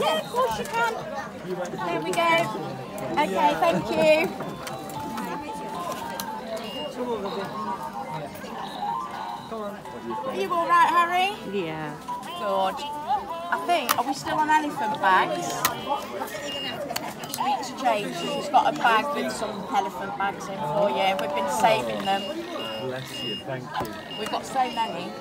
Yeah, of course you can. There we go. Okay, thank you. Are you all right, Harry? Yeah. Good. I think, are we still on elephant bags? Speak to James, she's got a bag with some elephant bags in for you. We've been saving them. Bless you, thank you. We've got so many.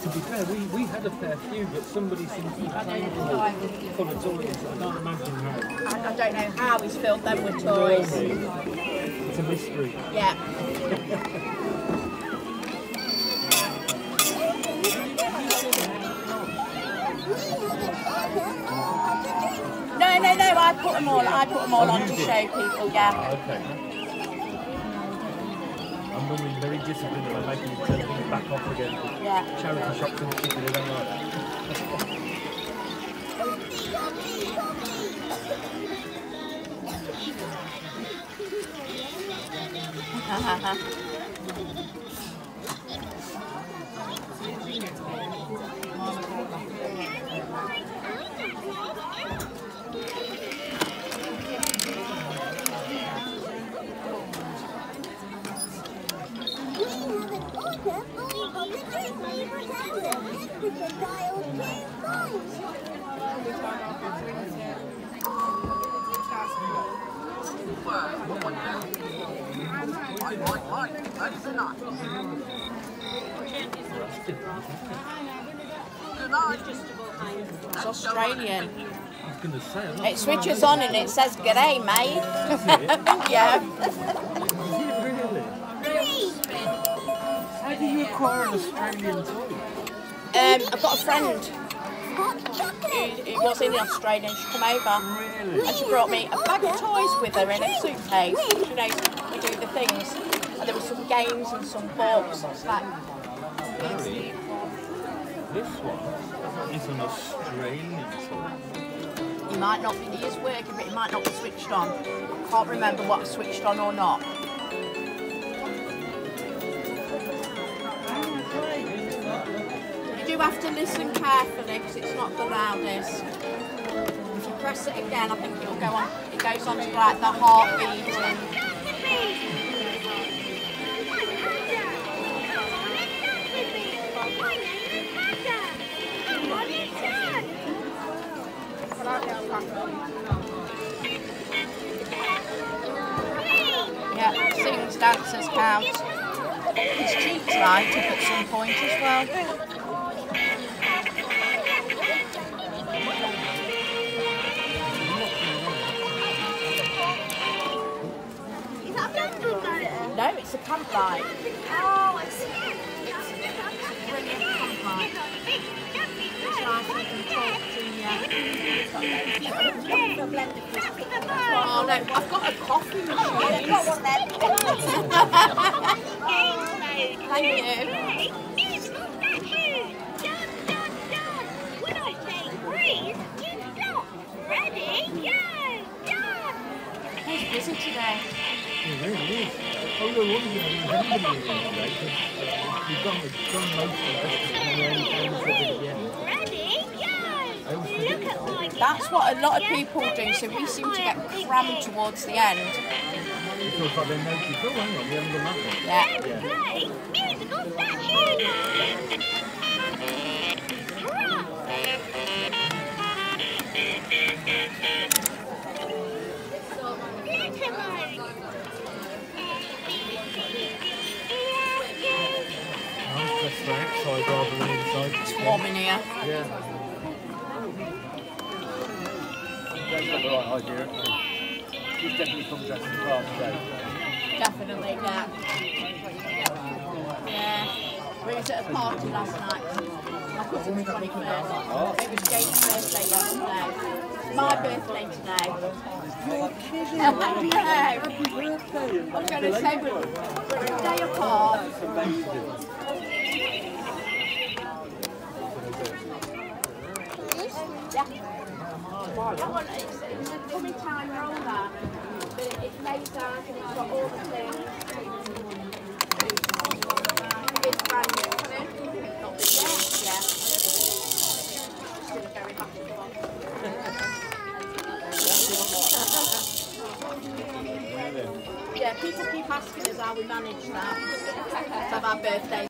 To be fair, we, we had a fair few, but somebody seems to have claimed them full of toys. I can't imagine how. I, I don't know how he's filled them with toys. It's a mystery. Yeah. I put them all, I put them all on to show people, yeah. Okay. I'm normally very disciplined about making you turn things back off again. Yeah. Charity shops in particular don't like that. It's Australian. I to say, It switches on and it says g'day, mate. yeah. How do you acquire an Australian toy? Um, I've got a friend who, who was in Australia and she come over Really? and she brought me a bag of toys with her in a suitcase. You know, we do the things. And there were some games and some books. It's like, Very. This one is an Australian toy. he might not be, he is working, but he might not be switched on. Can't remember what I switched on or not. Do have to listen carefully because it's not the loudest. If you press it again, I think it'll go on. It goes on to like the heartbeat and yeah, sings, dances, counts. His cheeks light up at some point as well. No, it's a camp. Brilliant camp light. It's nice you can talk to um, you. Oh no, I've got a coffee machine. Thank you. That's what a lot of people do, so we seem to get crammed towards the end. It I was dressed for outside rather than inside. It's warm in here. Yeah. That's not the right idea. She's definitely come dressed in car today. Definitely, yeah. Yeah. We was at a party last night. My cousin's 21st. It was Jane's birthday yesterday. My birthday today. You're kidding! I know. Happy birthday! I'm going to say we're, we're a day apart. That's amazing. That one, it's, it's a tummy time roller, but it, Yeah, people keep asking us how we manage that. to have our birthday